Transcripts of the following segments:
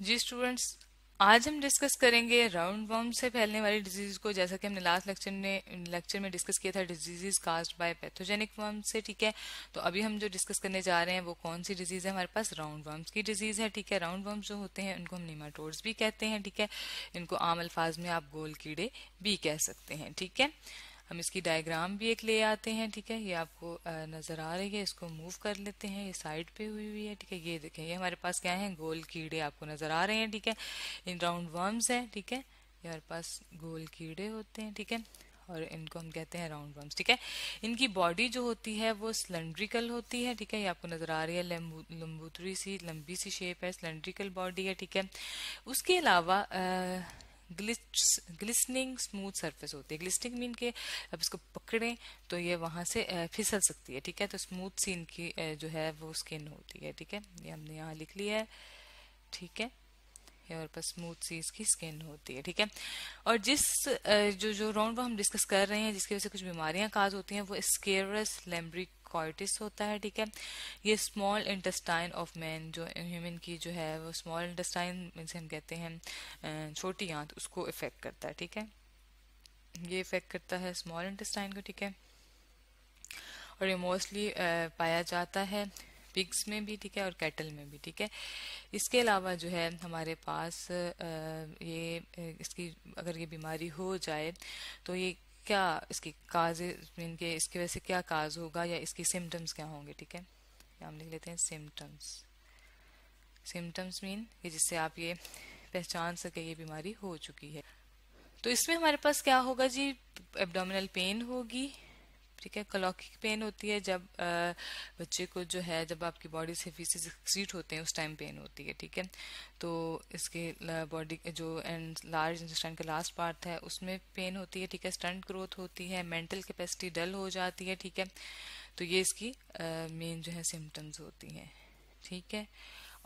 जी students आज हम discuss करेंगे राउंड वॉर्म से फैलने वाली डिज़ीज़ को। जैसा कि हमने लास्ट लेक्चर में लेक्चर में डिस्कस किया था diseases caused by pathogenic worm से, ठीक है? तो अभी हम जो डिस्कस करने जा रहे हैं, वो कौन सी डिज़ीज़ है? हमारे पास राउंड वर्म्स की डिज़ीज़ है, ठीक है? राउंड वर्म्स जो होते हैं, उनको हम निमाटोड्स भी कहते हैं, ठीक है? इनको आम अल्फाज में आप गोल कीड़े भी कह सकते हैं, ठीक है? हम इसकी डायग्राम भी एक ले आते हैं, ठीक है? ये आपको नज़र आ रही है, इसको मूव कर लेते हैं, ये साइड पे हुई हुई है, ठीक है? ये देखें, ये हमारे पास क्या है? गोल कीड़े आपको नज़र आ रहे हैं, ठीक है? इन राउंड वर्म्स हैं, ठीक है? ये हमारे पास गोल कीड़े होते हैं, ठीक है? और इनको हम कहते हैं राउंड वर्म्स ठीक है? इनकी बॉडी जो होती है, वो सिलेंड्रिकल होती है, ठीक है? ये आपको नज़र आ रही है लंबूतरी सी, लंबी सी शेप है सिलेंड्रिकल बॉडी है, ठीक है? उसके अलावा ग्लिस्निंग स्मूथ सरफेस होती है। ग्लिस्निंग मीन के अब इसको पकड़ें तो ये वहाँ से फिसल सकती है, ठीक है? तो स्मूथ सी इनकी जो है वो स्किन होती है, ठीक है? ये हमने यहाँ लिख लिया है, ठीक है? और पर स्मूथ सी इसकी स्किन होती है, ठीक है? और जिस जो जो राउंड वो हम डिस्कस कर रहे हैं, जिसकी वजह से कुछ बीमारियाँ काज होती हैं, वो स्केरस लेम्ब्रिक कॉर्टिस होता है, ठीक है? ये स्मॉल इंटेस्टाइन ऑफ़ मैन जो ह्यूमन की जो है, वो स्मॉल इंटेस्टाइन से हम कहते हैं छोटी आंत, उसको इफ़ेक्ट करता है, ठीक है? ये इफ़ेक्ट करता है स्मॉल इंटेस्टाइन को, ठीक है? और ये मोस्टली पाया जाता है पिग्स में भी, ठीक है? और कैटल में भी, ठीक है? इसके अलावा जो है, हमारे पास ये, इसकी अगर ये बीमारी हो जाए तो ये क्या इसकी काज, इनके, इसकी वजह से क्या काज होगा या इसकी सिम्टम्स क्या होंगे, ठीक है? हम लिख लेते हैं सिम्टम्स सिम्टम्स मीन कि जिससे आप ये पहचान सके ये बीमारी हो चुकी है। तो इसमें हमारे पास क्या होगा जी? एब्डोमिनल पेन होगी ठीक है कलॉकिक पेन होती है जब आ, बच्चे को जो है जब आपकी बॉडी से फीसेस एक्सीट होते हैं उस टाइम पेन होती है ठीक है? तो इसके बॉडी जो एंड लार्ज इंटेस्टाइन का लास्ट पार्ट है उसमें पेन होती है ठीक है? स्टंट ग्रोथ होती है मेंटल कैपेसिटी डल हो जाती है ठीक है? तो ये इसकी मेन जो है सिम्टम्स होती हैं ठीक है?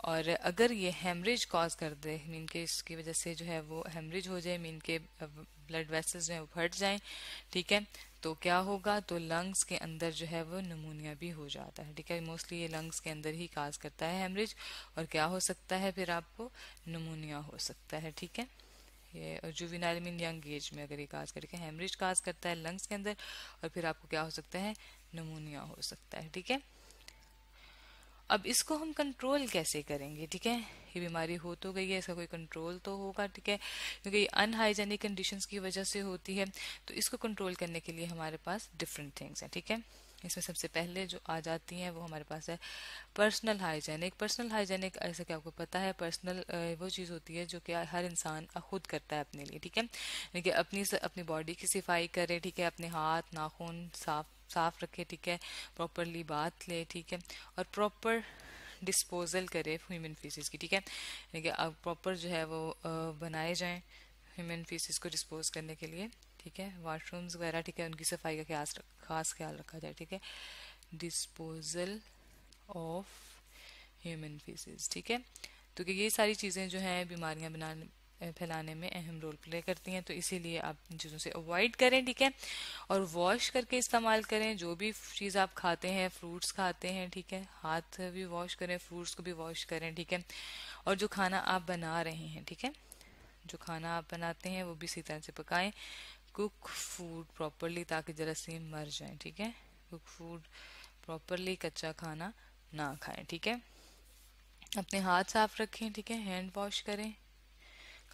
और अगर ये हेमरेज कॉज कर दे मीन के इसकी वजह से जो है वो हेमरेज हो जाए मीन के ब्लड वेसल्स जो है वो फट जाए ठीक है? तो क्या होगा? तो लंग्स के अंदर जो है वो नमूनिया भी हो जाता है, ठीक है? मोस्टली ये लंग्स के अंदर ही काज करता है हेमरेज और क्या हो सकता है फिर आपको? नमूनिया हो सकता है, ठीक है? ये और जुविनाइल मीन यंग एज में अगर ये काज करके हेमरेज काज करता है लंग्स के अंदर और फिर आपको क्या हो सकता है? नमूनिया हो सकता है, ठीक है? अब इसको हम कंट्रोल कैसे करेंगे? ठीक है? ये बीमारी हो तो गई है इसका कोई कंट्रोल तो होगा, ठीक है? क्योंकि ये अनहाइजेनिक कंडीशंस की वजह से होती है तो इसको कंट्रोल करने के लिए हमारे पास डिफरेंट थिंग्स हैं, ठीक है? इसमें सबसे पहले जो आ जाती हैं, वो हमारे पास है पर्सनल हाइजेनिक पर्सनल हाइजेनिक ऐसा कि आपको पता है? पर्सनल वो चीज़ होती है जो कि हर इंसान खुद करता है अपने लिए, ठीक है? यानी कि अपनी अपनी बॉडी की सफ़ाई करे, ठीक है? अपने हाथ, नाखून साफ़ साफ़ रखे, ठीक है? प्रॉपरली बात ले, ठीक है? और प्रॉपर डिस्पोजल करे ह्यूमन फीसिस की, ठीक है? यानी कि अब प्रॉपर जो है वो बनाए जाएँ ह्यूमन फीसिस को डिस्पोज करने के लिए, ठीक है? वाशरूम्स वगैरह, ठीक है? उनकी सफ़ाई का खास खास ख्याल रखा जाए, ठीक है? डिस्पोजल ऑफ़ ह्यूमन फीसिस ठीक है? तो ये सारी चीज़ें जो हैं, बीमारियाँ बनाने फैलाने में अहम रोल प्ले करती हैं तो इसीलिए आप इन चीज़ों से अवॉइड करें, ठीक है? और वॉश करके इस्तेमाल करें, जो भी चीज़ आप खाते हैं फ्रूट्स खाते हैं, ठीक है? हाथ भी वॉश करें फ्रूट्स को भी वॉश करें, ठीक है? और जो खाना आप बना रहे हैं, ठीक है? जो खाना आप बनाते हैं, वो भी इसी तरह से पकाएँ। कुक फ़ूड प्रॉपरली ताकि जरासीम मर जाए, ठीक है? कुक फ़ूड प्रॉपरली कच्चा खाना ना खाएँ, ठीक है? अपने हाथ साफ़ रखें, ठीक है? हैंड वॉश करें।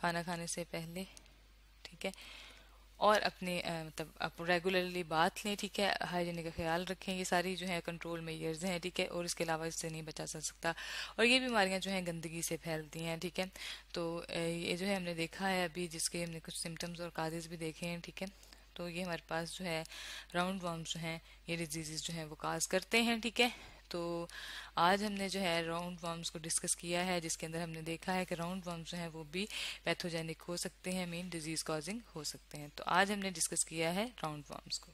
खाना खाने से पहले, ठीक है? और अपने मतलब आप रेगुलरली बात लें, ठीक है? हाइजीनिक का ख्याल रखें, ये सारी जो है कंट्रोल में मेयर्स हैं, ठीक है? और इसके अलावा इससे नहीं बचा जा सकता। और ये बीमारियाँ जो हैं गंदगी से फैलती हैं, ठीक है? तो ये जो है हमने देखा है अभी, जिसके हमने कुछ सिम्टम्स और काजेज भी देखे हैं, ठीक है? तो ये हमारे पास जो है राउंड वर्म्स जो हैं, ये डिज़ीज़ जो हैं, वो काज करते हैं, ठीक है? तो आज हमने जो है राउंड वर्म्स को डिस्कस किया है, जिसके अंदर हमने देखा है कि राउंड वर्म्स जो हैं वो भी पैथोजेनिक हो सकते हैं मेन डिज़ीज़ कॉजिंग हो सकते हैं। तो आज हमने डिस्कस किया है राउंड वर्म्स को।